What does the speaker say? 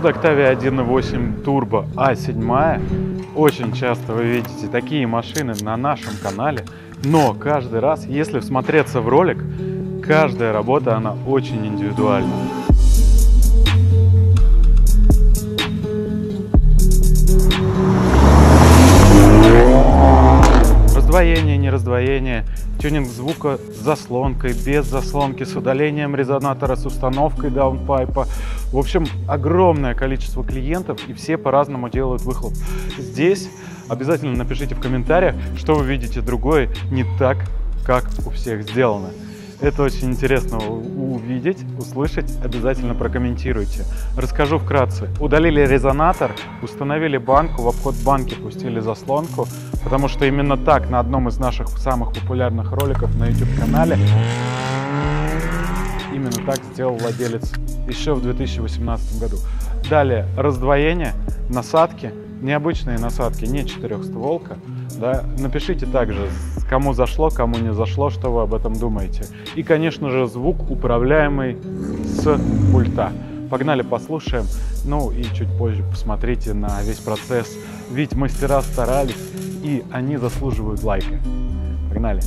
Octavia 1.8 Turbo A7. Очень часто вы видите такие машины на нашем канале, но каждый раз, если всмотреться в ролик, каждая работа, она очень индивидуальна. Раздвоение, не раздвоение, тюнинг звука с заслонкой, без заслонки, с удалением резонатора, с установкой даунпайпа. В общем, огромное количество клиентов, и все по-разному делают выхлоп. Здесь обязательно напишите в комментариях, что вы видите другое не так, как у всех сделано. Это очень интересно увидеть, услышать. Обязательно прокомментируйте. Расскажу вкратце. Удалили резонатор, установили банку, в обход банки пустили заслонку, потому что именно так на одном из наших самых популярных роликов на YouTube-канале именно так сделал владелец еще в 2018 году. Далее раздвоение, насадки, необычные насадки, не четырехстволка. Да? Напишите также, кому зашло, кому не зашло, что вы об этом думаете. И, конечно же, звук, управляемый с пульта. Погнали, послушаем. Ну и чуть позже посмотрите на весь процесс. Ведь мастера старались, и они заслуживают лайка. Погнали!